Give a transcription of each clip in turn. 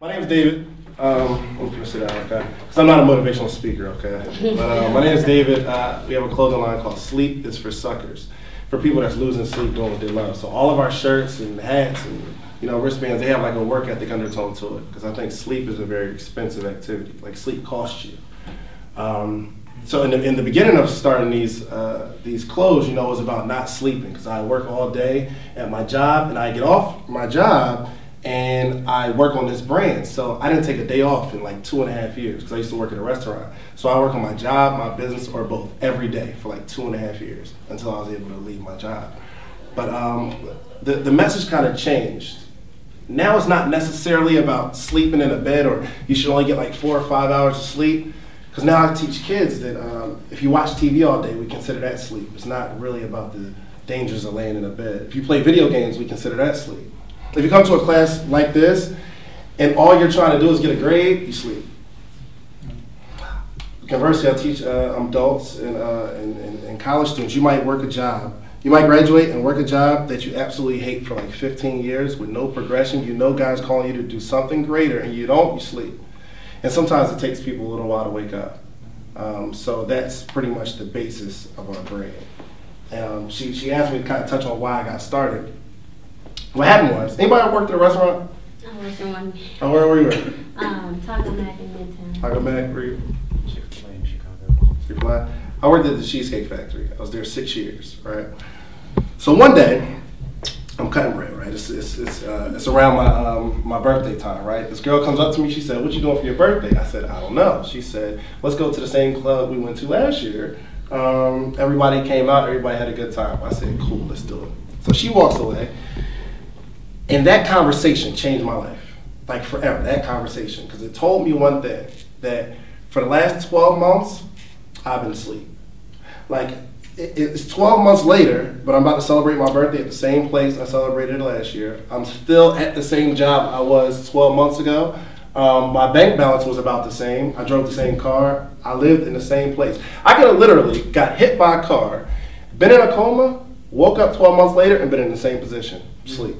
My name is David. Um, I'm gonna sit down, okay? Because I'm not a motivational speaker, okay? But uh, my name is David. Uh, we have a clothing line called Sleep is for Suckers, for people that's losing sleep doing what they love. So all of our shirts and hats and you know wristbands, they have like a work ethic undertone to it. Because I think sleep is a very expensive activity. Like sleep costs you. Um, so in the, in the beginning of starting these uh, these clothes, you know, it was about not sleeping because I work all day at my job and I get off my job and I work on this brand. So I didn't take a day off in like two and a half years because I used to work at a restaurant. So I work on my job, my business, or both every day for like two and a half years until I was able to leave my job. But um, the, the message kind of changed. Now it's not necessarily about sleeping in a bed or you should only get like four or five hours of sleep. Because now I teach kids that um, if you watch TV all day, we consider that sleep. It's not really about the dangers of laying in a bed. If you play video games, we consider that sleep. If you come to a class like this and all you're trying to do is get a grade, you sleep. Conversely, I teach uh, adults and, uh, and, and, and college students. You might work a job. You might graduate and work a job that you absolutely hate for like 15 years with no progression. You know God's calling you to do something greater and you don't, you sleep. And sometimes it takes people a little while to wake up. Um, so that's pretty much the basis of our brand. Um, she, she asked me to kind of touch on why I got started. What happened was, anybody worked at a restaurant? I worked in one. Oh, where were you at? Um, Taco Mac in Midtown. Taco Mac, were you? Chick-fil-A in Chicago. Chick-fil-A? I worked at the Cheesecake Factory. I was there six years, right? So one day, I'm cutting bread, right? It's, it's, it's, uh, it's around my, um, my birthday time, right? This girl comes up to me, she said, what you doing for your birthday? I said, I don't know. She said, let's go to the same club we went to last year. Um, everybody came out, everybody had a good time. I said, cool, let's do it. So she walks away. And that conversation changed my life, like forever, that conversation, because it told me one thing, that for the last 12 months, I've been asleep. Like, it's 12 months later, but I'm about to celebrate my birthday at the same place I celebrated last year. I'm still at the same job I was 12 months ago. Um, my bank balance was about the same. I drove the same car. I lived in the same place. I could have literally got hit by a car, been in a coma, woke up 12 months later, and been in the same position, sleep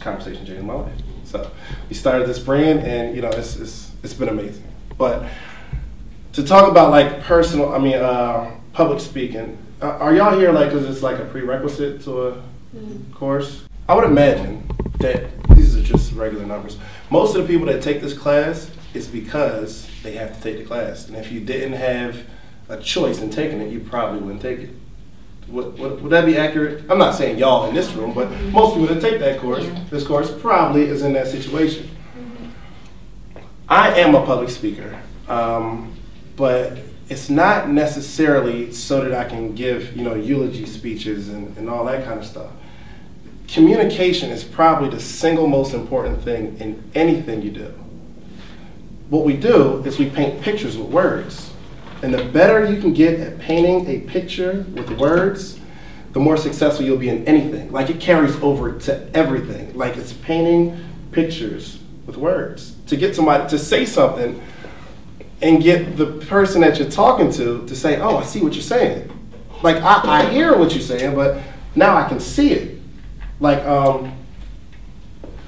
conversation changed my life. So we started this brand, and you know, it's it's it's been amazing. But to talk about like personal, I mean, uh, public speaking, uh, are y'all here like because it's like a prerequisite to a mm-hmm. course? I would imagine that these are just regular numbers. Most of the people that take this class is because they have to take the class, and if you didn't have a choice in taking it, you probably wouldn't take it. Would, would, would, that be accurate? I'm not saying y'all in this room, but most people that take that course, this course, probably is in that situation. I am a public speaker, um, but it's not necessarily so that I can give, you know, eulogy speeches and, and all that kind of stuff. Communication is probably the single most important thing in anything you do. What we do is we paint pictures with words. And the better you can get at painting a picture with words, the more successful you'll be in anything. Like it carries over to everything. Like it's painting pictures with words. To get somebody to say something and get the person that you're talking to to say, oh, I see what you're saying. Like I, I hear what you're saying, but now I can see it. Like, um,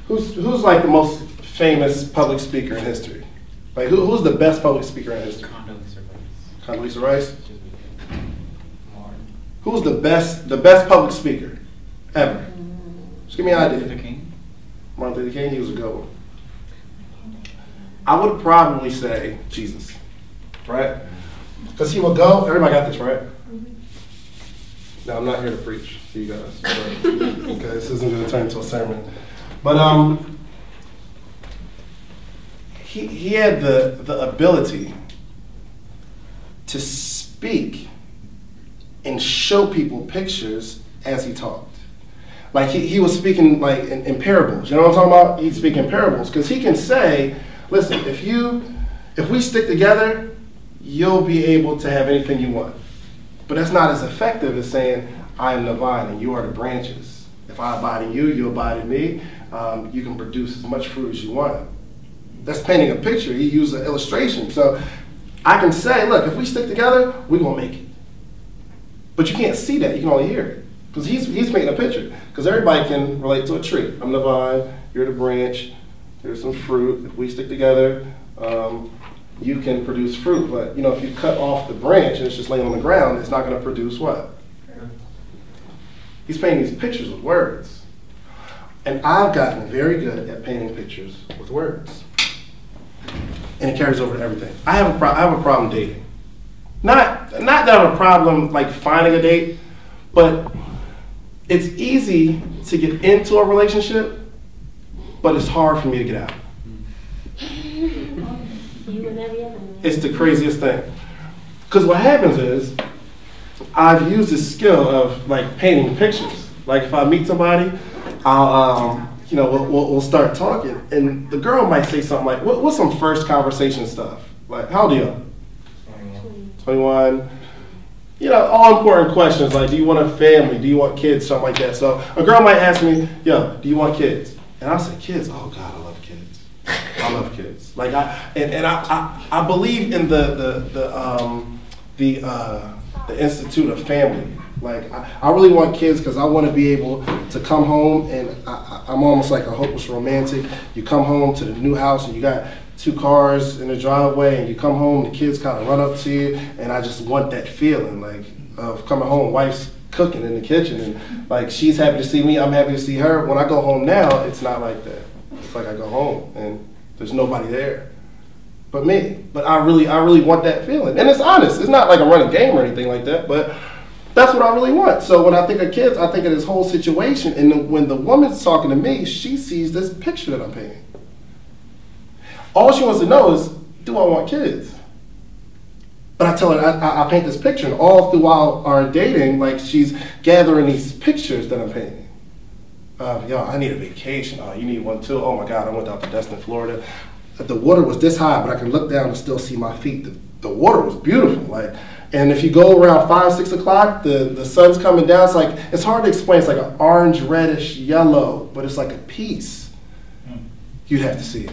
who's, who's like the most famous public speaker in history? Like who, who's the best public speaker in history? Condoleezza Rice. Who's the best the best public speaker ever? Just give me an idea. Martin Luther King. Martin Luther King, he was a good one. I would probably say Jesus, right? Because he would go. Everybody got this, right? Now I'm not here to preach to you guys. But, okay, this isn't going to turn into a sermon. But um, he he had the the ability to speak and show people pictures as he talked. Like he, he was speaking like in, in parables. You know what I'm talking about? He's speaking parables. Because he can say, listen, if you if we stick together, you'll be able to have anything you want. But that's not as effective as saying, I am the vine and you are the branches. If I abide in you, you abide in me, um, you can produce as much fruit as you want. That's painting a picture. He used an illustration. So I can say, look, if we stick together, we're going to make it. But you can't see that. You can only hear it. Because he's, he's painting a picture. Because everybody can relate to a tree. I'm the vine, you're the branch. Here's some fruit. If we stick together, um, you can produce fruit. But you know, if you cut off the branch and it's just laying on the ground, it's not going to produce what? He's painting these pictures with words. And I've gotten very good at painting pictures with words. And it carries over to everything. I have a, pro- I have a problem dating. Not, not that I have a problem like finding a date, but it's easy to get into a relationship, but it's hard for me to get out. You and every other man. It's the craziest thing. Because what happens is, I've used this skill of like painting pictures. Like if I meet somebody, I'll, um, you know, we'll, we'll, we'll start talking, and the girl might say something like, what, "What's some first conversation stuff?" Like, "How old are you?" 21. You know, all important questions like, do you want a family? Do you want kids? Something like that. So a girl might ask me, yo, do you want kids? And I'll say, kids? Oh God, I love kids. I love kids. Like I, and, and I, I, I believe in the, the, the, um, the, uh, the Institute of Family. Like I, I really want kids because I want to be able to come home and I, I'm almost like a hopeless romantic. You come home to the new house and you got two cars in the driveway and you come home, the kids kind of run up to you, and I just want that feeling like of coming home, wife's cooking in the kitchen, and like she's happy to see me, I'm happy to see her. When I go home now, it's not like that. It's like I go home and there's nobody there but me. But I really, I really want that feeling, and it's honest. It's not like I'm running game or anything like that, but that's what I really want. So when I think of kids, I think of this whole situation, and when the woman's talking to me, she sees this picture that I'm painting. All she wants to know is, do I want kids? But I tell her, I, I, I paint this picture, and all throughout our dating, like she's gathering these pictures that I'm painting. Uh, yo, I need a vacation. Oh, you need one too. Oh my God, I went out to Destin, Florida. The water was this high, but I can look down and still see my feet. The, the water was beautiful. Like, and if you go around five, six o'clock, the, the sun's coming down. It's like it's hard to explain. It's like an orange, reddish, yellow, but it's like a piece. You'd have to see it,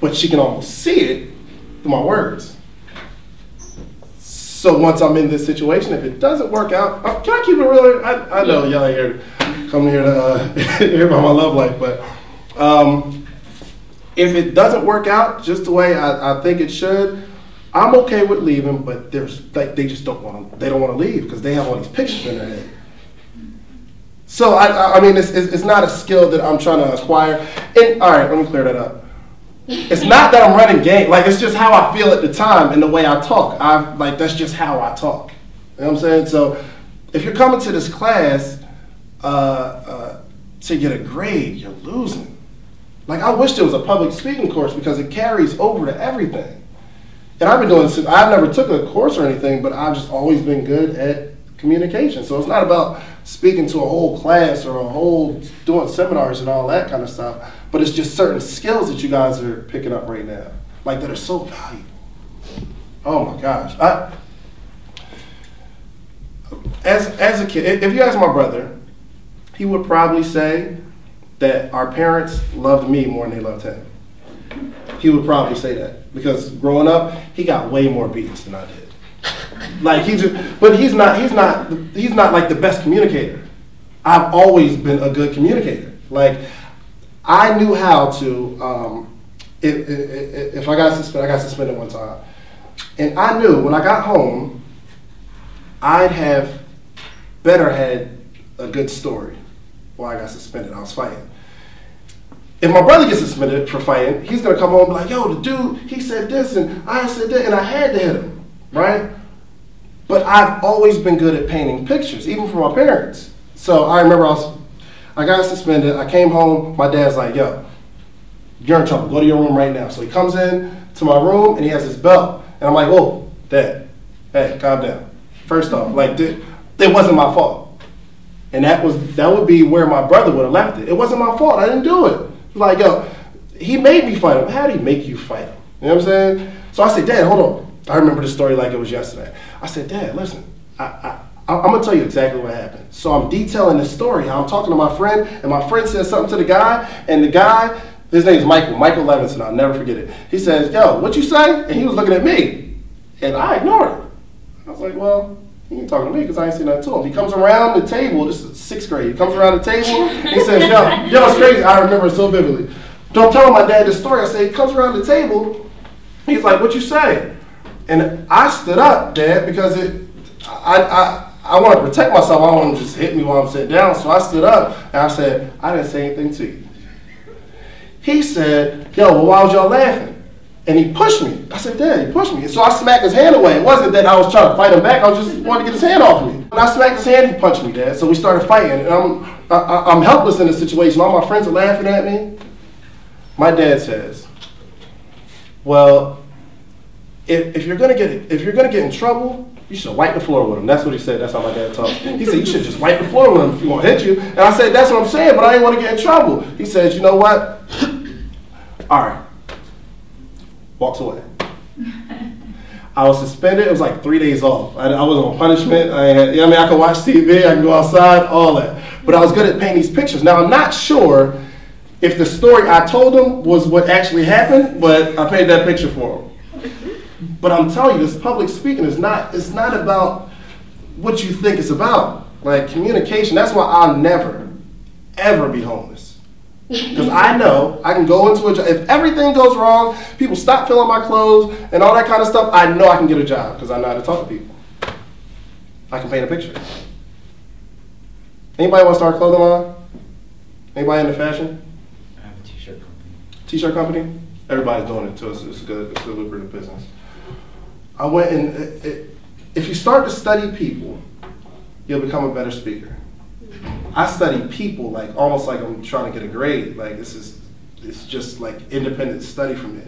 but she can almost see it through my words. So once I'm in this situation, if it doesn't work out, uh, can I keep it real? I, I know y'all here come here to uh, hear about my love life, but um, if it doesn't work out just the way I, I think it should, I'm okay with leaving. But there's like they just don't want to. They don't want to leave because they have all these pictures in their head. So I, I- mean, it's, it's, it's not a skill that I'm trying to acquire. And all right, let me clear that up. It's not that I'm running game. Like it's just how I feel at the time and the way I talk. I like that's just how I talk. You know what I'm saying? So if you're coming to this class uh, uh, to get a grade, you're losing. Like I wish there was a public speaking course because it carries over to everything. And I've been doing this. I've never took a course or anything, but I've just always been good at communication. So it's not about speaking to a whole class or a whole doing seminars and all that kind of stuff. But it's just certain skills that you guys are picking up right now, like that are so valuable. Oh my gosh! I, as as a kid, if you ask my brother, he would probably say that our parents loved me more than they loved him. He would probably say that because growing up, he got way more beats than I did. Like he just, but he's not. He's not. He's not like the best communicator. I've always been a good communicator. Like I knew how to. Um, if, if, if I got suspended, I got suspended one time, and I knew when I got home, I'd have better had a good story. Why I got suspended? I was fighting. If my brother gets suspended for fighting, he's gonna come home and be like, "Yo, the dude, he said this and I said that, and I had to hit him, right?" But I've always been good at painting pictures, even for my parents. So I remember I was, I got suspended. I came home. My dad's like, "Yo, you're in trouble. Go to your room right now." So he comes in to my room and he has his belt, and I'm like, "Whoa, Dad, hey, calm down." First off, like, it wasn't my fault, and that was that would be where my brother would have left it. It wasn't my fault. I didn't do it. Like, yo, he made me fight him. How did he make you fight him? You know what I'm saying? So I said, Dad, hold on. I remember the story like it was yesterday. I said, Dad, listen, I, I, I'm gonna tell you exactly what happened. So I'm detailing the story. I'm talking to my friend, and my friend says something to the guy, and the guy, his name's Michael, Michael Levinson. I'll never forget it. He says, Yo, what you say? And he was looking at me, and I ignored him. I was like, Well, he ain't talking to me because I ain't seen nothing to him. He comes around the table. This is sixth grade. He comes around the table. He says, "Yo, yo, it's crazy." I remember it so vividly. Don't tell my dad this story. I say, he comes around the table. He's like, what you say? And I stood up, Dad, because it, I, I, I want to protect myself. I don't want to just hit me while I'm sitting down. So I stood up and I said, I didn't say anything to you. He said, yo, well, why was y'all laughing? And he pushed me. I said, Dad, he pushed me. So I smacked his hand away. It wasn't that I was trying to fight him back. I was just wanting to get his hand off me. When I smacked his hand, he punched me, Dad. So we started fighting. And I'm, I- I'm helpless in this situation. All my friends are laughing at me. My dad says, well, if, if you're gonna get if you're gonna get in trouble, you should wipe the floor with him. That's what he said. That's how my dad talks. He said you should just wipe the floor with him if he won't hit you. And I said that's what I'm saying, but I didn't want to get in trouble. He says, you know what? All right. Walks away. I was suspended. It was like three days off. I, I was on punishment. I, had, I mean, I could watch TV. I could go outside, all that. But I was good at painting these pictures. Now I'm not sure if the story I told him was what actually happened, but I painted that picture for him. But I'm telling you, this public speaking is not. It's not about what you think it's about. Like communication. That's why I'll never, ever be homeless. Because I know I can go into a job. If everything goes wrong, people stop filling my clothes and all that kind of stuff, I know I can get a job because I know how to talk to people. I can paint a picture. Anybody want to start a clothing line? Anybody into fashion? I have a t-shirt company. T-shirt company? Everybody's doing it too. It's, it's a good, it's a lucrative business. I went and it, it, if you start to study people, you'll become a better speaker. I study people like almost like I'm trying to get a grade. Like this is it's just like independent study for me.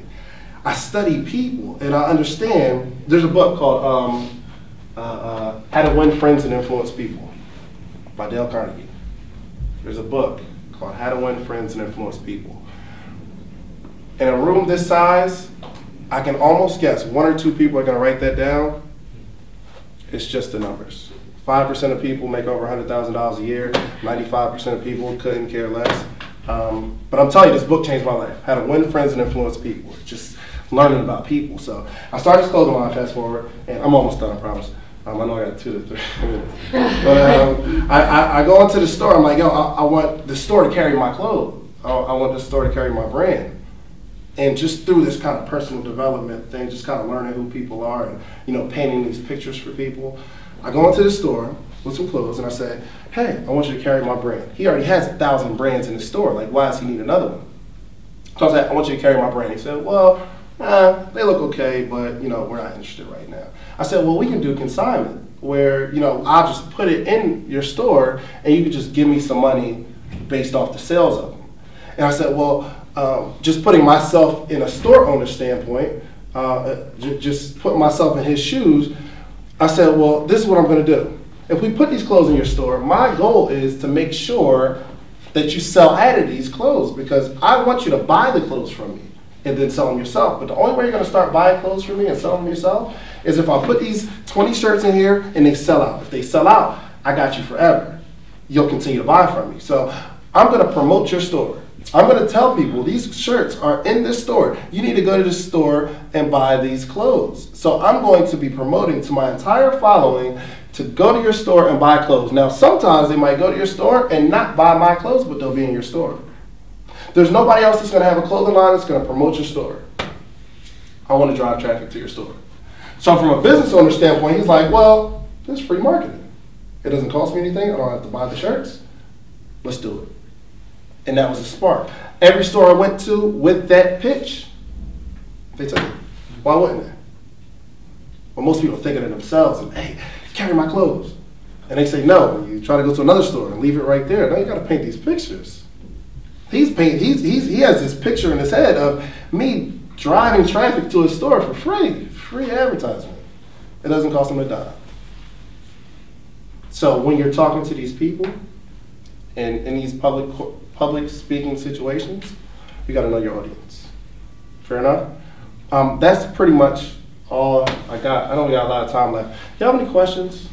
I study people and I understand. There's a book called um, uh, uh, How to Win Friends and Influence People by Dale Carnegie. There's a book called How to Win Friends and Influence People. In a room this size, I can almost guess one or two people are going to write that down. It's just the numbers. 5% of people make over $100,000 a year. 95% of people couldn't care less. Um, but I'm telling you, this book changed my life. How to win friends and influence people. Just learning about people. So I started this clothing line, fast forward, and I'm almost done, I promise. Um, I know I got two to three minutes. But um, I, I, I go into the store, I'm like, yo, I, I want the store to carry my clothes. I, I want the store to carry my brand and just through this kind of personal development thing, just kind of learning who people are and you know painting these pictures for people. I go into the store with some clothes and I say, "Hey, I want you to carry my brand." He already has a thousand brands in his store. Like, why does he need another one? So I said, "I want you to carry my brand." He said, "Well, uh, they look okay, but you know we're not interested right now." I said, "Well, we can do consignment." Where you know I'll just put it in your store and you can just give me some money based off the sales of them. And I said, well, um, just putting myself in a store owner standpoint, uh, j- just putting myself in his shoes, I said, well, this is what I'm going to do. If we put these clothes in your store, my goal is to make sure that you sell out of these clothes because I want you to buy the clothes from me and then sell them yourself. But the only way you're going to start buying clothes from me and sell them yourself is if I put these 20 shirts in here and they sell out. If they sell out, I got you forever. You'll continue to buy from me. So I'm going to promote your store. I'm going to tell people these shirts are in this store. You need to go to the store and buy these clothes. So I'm going to be promoting to my entire following to go to your store and buy clothes. Now, sometimes they might go to your store and not buy my clothes, but they'll be in your store. There's nobody else that's going to have a clothing line that's going to promote your store. I want to drive traffic to your store. So, from a business owner standpoint, he's like, well, this is free marketing. It doesn't cost me anything. I don't have to buy the shirts. Let's do it. And that was a spark. Every store I went to with that pitch, they took it. Why wouldn't they? Well, most people think of it themselves and, hey, carry my clothes. And they say no. You try to go to another store and leave it right there. Now you got to paint these pictures. He's paint. He's, he's he has this picture in his head of me driving traffic to his store for free, free advertisement. It doesn't cost him a dime. So when you're talking to these people, and in these public public speaking situations, you got to know your audience. Fair enough. Um, that's pretty much all I got. I know we got a lot of time left. Y'all have any questions?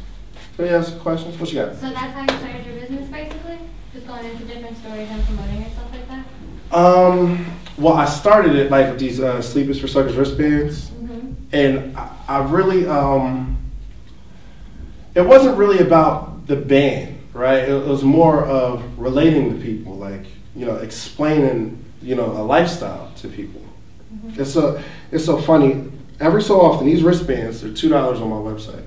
Anybody have some questions? What you got? So that's how you started your business, basically? Just going into different stores and promoting yourself like that? Um, well, I started it like with these uh, Sleep is for Suckers wristbands, Mm-hmm. and I, I really, um, it wasn't really about the band, right? It, was more of relating to people, like you know, explaining you know, a lifestyle to people. Mm-hmm. It's so it's so funny. Every so often, these wristbands are two dollars on my website.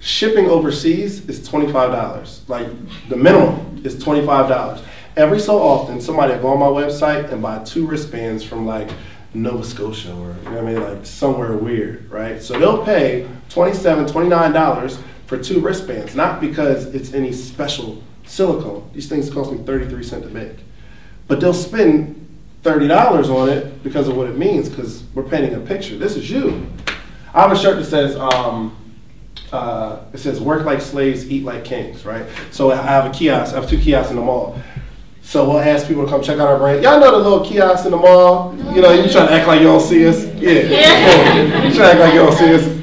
Shipping overseas is twenty five dollars. Like the minimum is twenty five dollars. Every so often, somebody will go on my website and buy two wristbands from like Nova Scotia or you know what I mean, like somewhere weird, right? So they'll pay $27, $29 for two wristbands, not because it's any special silicone. These things cost me 33 cents to make. But they'll spend $30 on it because of what it means, because we're painting a picture. This is you. I have a shirt that says, um, uh, it says work like slaves, eat like kings, right? So I have a kiosk, I have two kiosks in the mall. So we'll ask people to come check out our brand. Y'all know the little kiosks in the mall? You know, you try to act like you don't see us. Yeah. yeah. You try to act like you don't see us.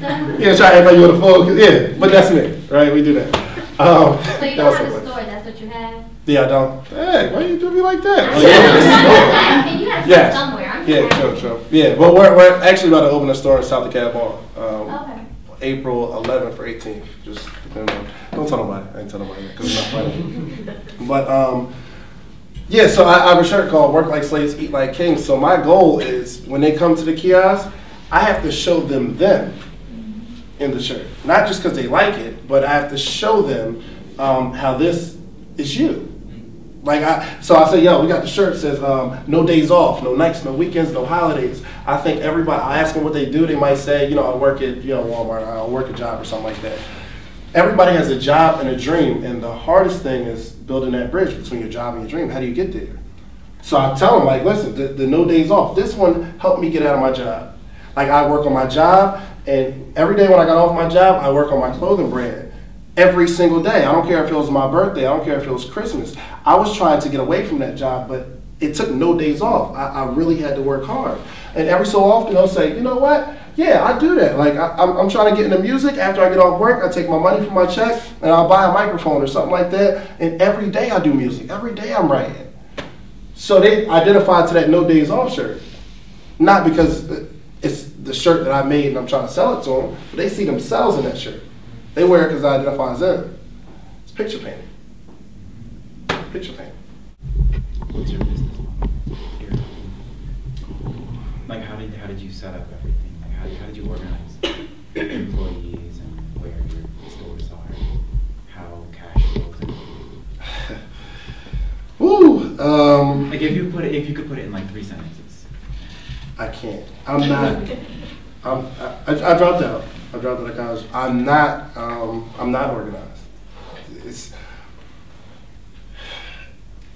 Yeah, try to act like you're the phone. Yeah, but that's me, right? We do that. Um, So you don't have so a store, that's what you have? Yeah, I don't. Hey, why are you do me like that? I'm yeah, you have Yes. some somewhere, I'm yeah, sure, sure. Yeah, but we're, we're actually about to open a store in South DeKalb Mall. Um, Okay. April 11th or 18th. Just depending on. Don't tell nobody. I ain't tell nobody because it's not funny. but um, yeah. So I, I have a shirt called "Work Like Slaves, Eat Like Kings." So my goal is when they come to the kiosk, I have to show them them in the shirt, not just because they like it, but I have to show them um, how this is you. Like I, so I say, yo, we got the shirt says um, no days off, no nights, no weekends, no holidays. I think everybody, I ask them what they do, they might say, you know, I work at, you know, Walmart, I work a job or something like that. Everybody has a job and a dream, and the hardest thing is building that bridge between your job and your dream. How do you get there? So I tell them, like, listen, the, the no days off, this one helped me get out of my job. Like, I work on my job, and every day when I got off my job, I work on my clothing brand. Every single day. I don't care if it was my birthday, I don't care if it was Christmas. I was trying to get away from that job, but it took no days off. I, I really had to work hard. And every so often, I'll say, you know what? Yeah, I do that. Like, I, I'm, I'm trying to get into music. After I get off work, I take my money from my check and I'll buy a microphone or something like that. And every day I do music. Every day I'm writing. So they identified to that no days off shirt. Not because the shirt that I made and I'm trying to sell it to them, but they see themselves in that shirt. They wear it because I identify as them. It's picture painting. Picture painting. What's your business model here? Like, how did, how did you set up everything? Like, how, how did you organize employees and where your stores are? How cash flows? Woo! Um, Like, if you put it, if you could put it in like three sentences. I can't. I'm not. I, I dropped out. I dropped out of college. I'm not. Um, I'm not organized. It's.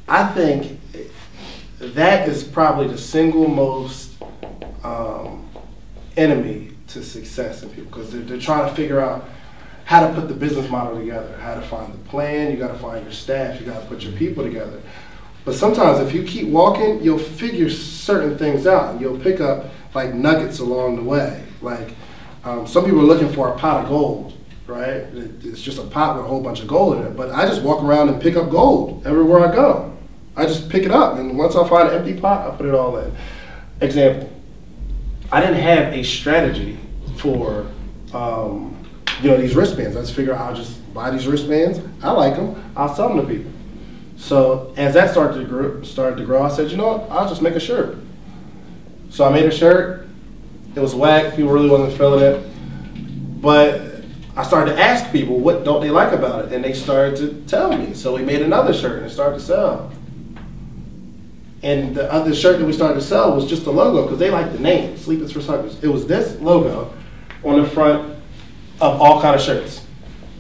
I think that is probably the single most um, enemy to success in people because they're, they're trying to figure out how to put the business model together, how to find the plan. You got to find your staff. You got to put your people together. But sometimes if you keep walking, you'll figure certain things out you'll pick up like nuggets along the way. Like um, some people are looking for a pot of gold, right? It's just a pot with a whole bunch of gold in it. But I just walk around and pick up gold everywhere I go. I just pick it up, and once I find an empty pot, I put it all in. Example: I didn't have a strategy for um, you know these wristbands. I just figured I'll just buy these wristbands. I like them. I'll sell them to people. So as that started to grow, started to grow, I said, you know what? I'll just make a shirt. So I made a shirt. It was whack. People really wasn't feeling it. But I started to ask people what don't they like about it, and they started to tell me. So we made another shirt and it started to sell. And the other shirt that we started to sell was just the logo because they liked the name, Sleep is for Suckers. It was this logo on the front of all kind of shirts.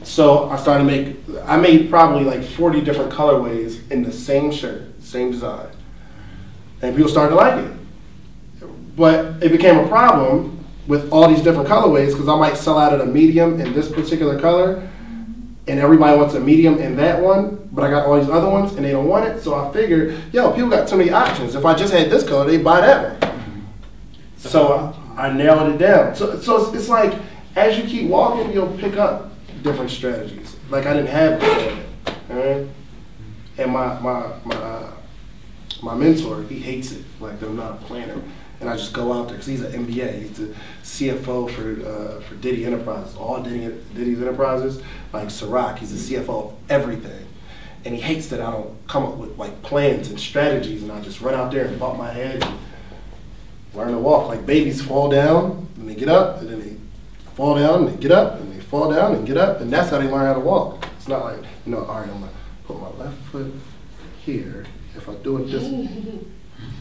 So I started to make, I made probably like 40 different colorways in the same shirt, same design. And people started to like it. But it became a problem with all these different colorways because I might sell out at a medium in this particular color and everybody wants a medium in that one, but I got all these other ones and they don't want it. So I figured, yo, people got too many options. If I just had this color, they'd buy that one. So I, I it down. So, so it's, it's like as you keep walking, you'll pick up different strategies. Like I didn't have before. And my my my uh, my mentor, he hates it. Like I'm not a planner, and I just go out there because he's an MBA. He's the CFO for uh, for Diddy Enterprises, all Diddy Diddy's enterprises. Like Ciroc, he's the CFO of everything. and he hates that I don't come up with like plans and strategies, and I just run out there and bump my head and learn to walk. Like babies fall down and they get up, and then they fall down and they get up, and they fall down and get up, and that's how they learn how to walk. It's not like you know, all right, I'm gonna put my left foot here. If I do it this, you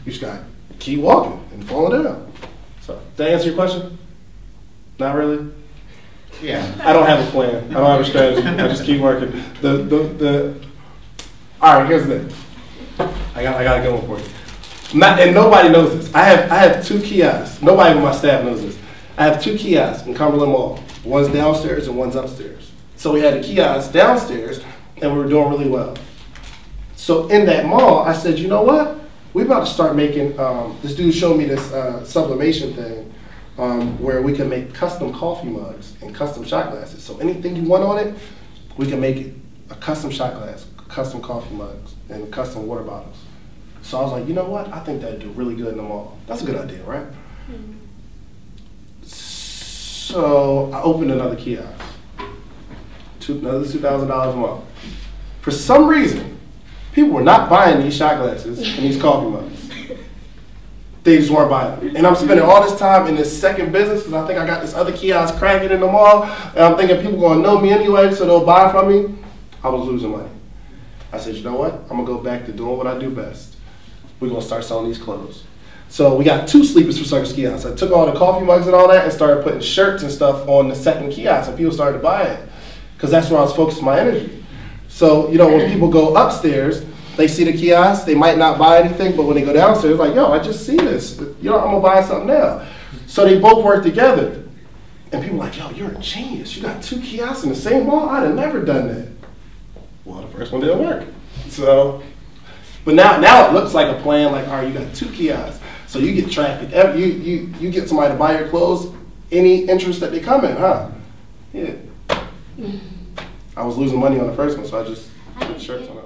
just got to keep walking and falling down. So, did that answer your question? Not really. Yeah. I don't have a plan. I don't have a strategy. I just keep working. The the the. All right, here's the thing. I got I got a good one for you. Not, and nobody knows this. I have I have two kiosks. Nobody on my staff knows this. I have two kiosks in Cumberland Mall. One's downstairs and one's upstairs. So we had a kiosk downstairs, and we were doing really well. So in that mall, I said, you know what? We about to start making. Um, this dude showed me this uh, sublimation thing, um, where we can make custom coffee mugs and custom shot glasses. So anything you want on it, we can make it a custom shot glass, custom coffee mugs, and custom water bottles. So I was like, you know what? I think that'd do really good in the mall. That's a good idea, right? So I opened another kiosk, two, another two thousand dollars a month. For some reason, people were not buying these shot glasses and these coffee mugs. They just weren't buying them. And I'm spending all this time in this second business because I think I got this other kiosk cracking in the mall. And I'm thinking people gonna know me anyway, so they'll buy from me. I was losing money. I said, you know what? I'm gonna go back to doing what I do best. We're gonna start selling these clothes. So we got two Sleep is for Suckers Kiosks. I took all the coffee mugs and all that and started putting shirts and stuff on the second kiosk, and people started to buy it because that's where I was focusing my energy. So you know, when people go upstairs, they see the kiosk, they might not buy anything, but when they go downstairs, like, yo, I just see this. You know, I'm gonna buy something now. So they both work together, and people are like, yo, you're a genius. You got two kiosks in the same mall. I'd have never done that. Well, the first one didn't work. So, but now now it looks like a plan. Like, all right, you got two kiosks, so you get traffic. You you you get somebody to buy your clothes. Any interest that they come in, huh? Yeah. Mm-hmm. I was losing money on the first one, so I just shirts on it.